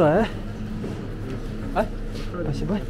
对。哎小心快